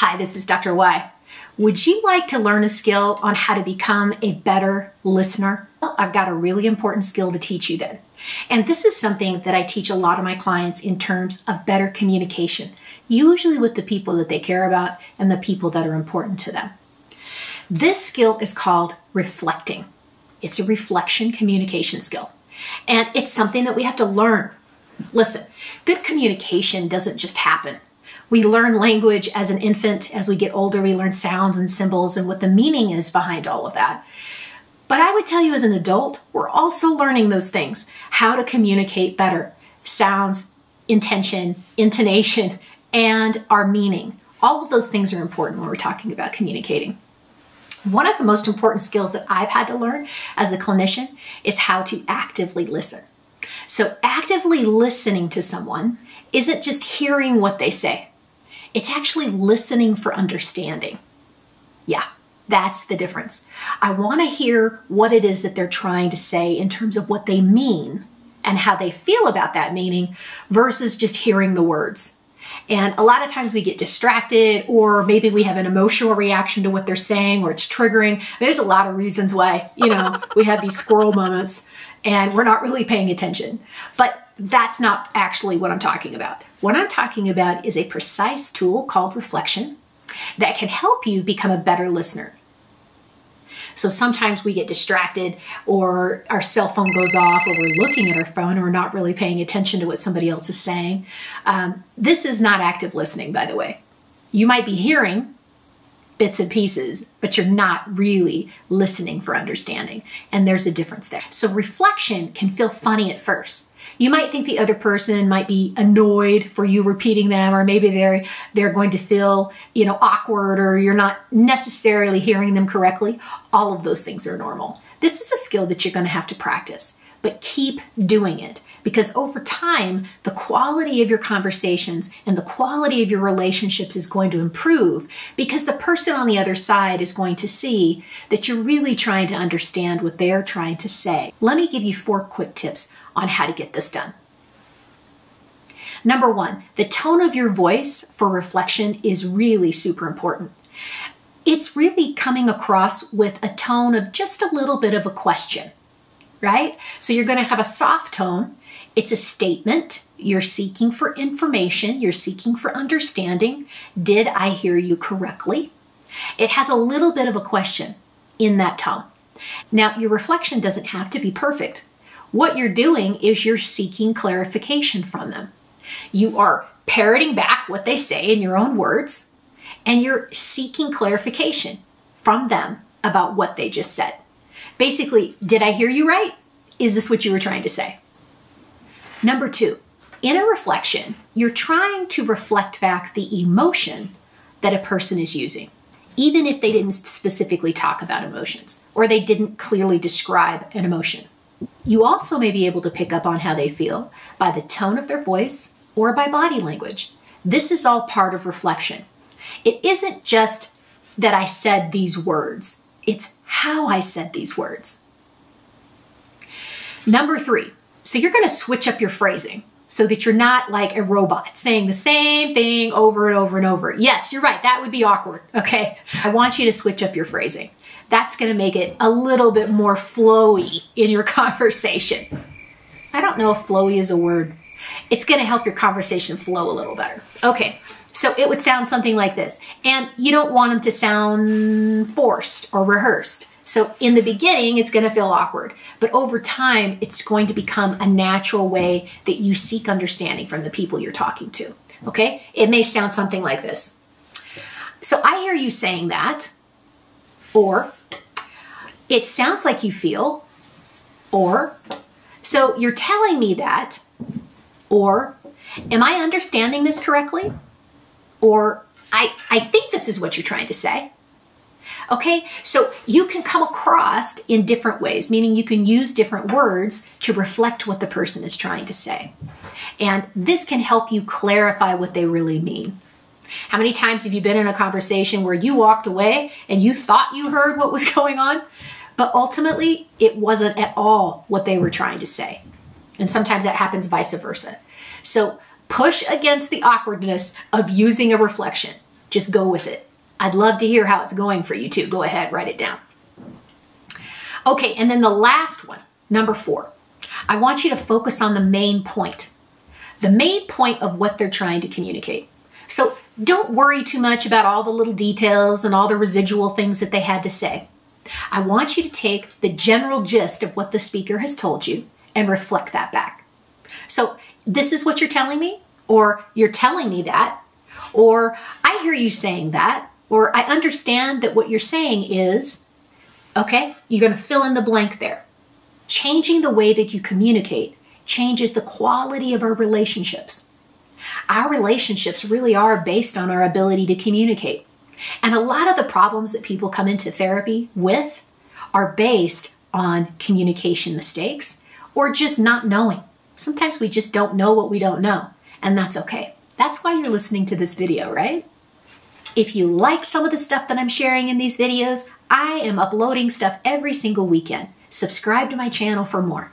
Hi, this is Dr. Y. Would you like to learn a skill on how to become a better listener? Well, I've got a really important skill to teach you then. And this is something that I teach a lot of my clients in terms of better communication, usually with the people that they care about and the people that are important to them. This skill is called reflecting. It's a reflection communication skill. And it's something that we have to learn. Listen, good communication doesn't just happen. We learn language as an infant. As we get older, we learn sounds and symbols and what the meaning is behind all of that. But I would tell you as an adult, we're also learning those things how to communicate better sounds, intention, intonation, and our meaning. All of those things are important when we're talking about communicating. One of the most important skills that I've had to learn as a clinician is how to actively listen. So, actively listening to someone isn't just hearing what they say, it's actually listening for understanding. Yeah, that's the difference. I want to hear what it is that they're trying to say in terms of what they mean and how they feel about that meaning versus just hearing the words. And a lot of times we get distracted, or maybe we have an emotional reaction to what they're saying, or it's triggering. There's a lot of reasons why, you know, we have these squirrel moments and we're not really paying attention. But that's not actually what I'm talking about. What I'm talking about is a precise tool called reflection that can help you become a better listener. So sometimes we get distracted or our cell phone goes off or we're looking at our phone or we're not really paying attention to what somebody else is saying. Um, this is not active listening, by the way. You might be hearing bits and pieces, but you're not really listening for understanding. And there's a difference there. So reflection can feel funny at first. You might think the other person might be annoyed for you repeating them, or maybe they're they're going to feel, you know, awkward or you're not necessarily hearing them correctly. All of those things are normal. This is a skill that you're going to have to practice, but keep doing it because over time, the quality of your conversations and the quality of your relationships is going to improve because the person on the other side is going to see that you're really trying to understand what they're trying to say. Let me give you four quick tips on how to get this done. Number one, the tone of your voice for reflection is really super important. It's really coming across with a tone of just a little bit of a question, right? So you're going to have a soft tone it's a statement. You're seeking for information, you're seeking for understanding. Did I hear you correctly? It has a little bit of a question in that tone. Now, your reflection doesn't have to be perfect. What you're doing is you're seeking clarification from them. You are parroting back what they say in your own words, and you're seeking clarification from them about what they just said. Basically, did I hear you right? Is this what you were trying to say? Number two, in a reflection, you're trying to reflect back the emotion that a person is using, even if they didn't specifically talk about emotions or they didn't clearly describe an emotion. You also may be able to pick up on how they feel by the tone of their voice or by body language. This is all part of reflection. It isn't just that I said these words, it's how I said these words. Number three, so you're going to switch up your phrasing so that you're not like a robot saying the same thing over and over and over. Yes, you're right. That would be awkward. Okay. I want you to switch up your phrasing. That's going to make it a little bit more flowy in your conversation. I don't know if flowy is a word. It's going to help your conversation flow a little better. Okay. So it would sound something like this. And you don't want them to sound forced or rehearsed. So in the beginning, it's going to feel awkward, but over time, it's going to become a natural way that you seek understanding from the people you're talking to. Okay? It may sound something like this. So I hear you saying that, or it sounds like you feel, or so you're telling me that, or am I understanding this correctly? Or I, I think this is what you're trying to say. Okay, so you can come across in different ways, meaning you can use different words to reflect what the person is trying to say. And this can help you clarify what they really mean. How many times have you been in a conversation where you walked away and you thought you heard what was going on, but ultimately it wasn't at all what they were trying to say? And sometimes that happens vice versa. So push against the awkwardness of using a reflection. Just go with it. I'd love to hear how it's going for you too. Go ahead, write it down. Okay, and then the last one, number four. I want you to focus on the main point. The main point of what they're trying to communicate. So don't worry too much about all the little details and all the residual things that they had to say. I want you to take the general gist of what the speaker has told you and reflect that back. So, this is what you're telling me, or you're telling me that, or I hear you saying that, or I understand that what you're saying is, okay, you're going to fill in the blank there. Changing the way that you communicate changes the quality of our relationships. Our relationships really are based on our ability to communicate. And a lot of the problems that people come into therapy with are based on communication mistakes or just not knowing. Sometimes we just don't know what we don't know, and that's okay. That's why you're listening to this video, right? If you like some of the stuff that I'm sharing in these videos, I am uploading stuff every single weekend. Subscribe to my channel for more.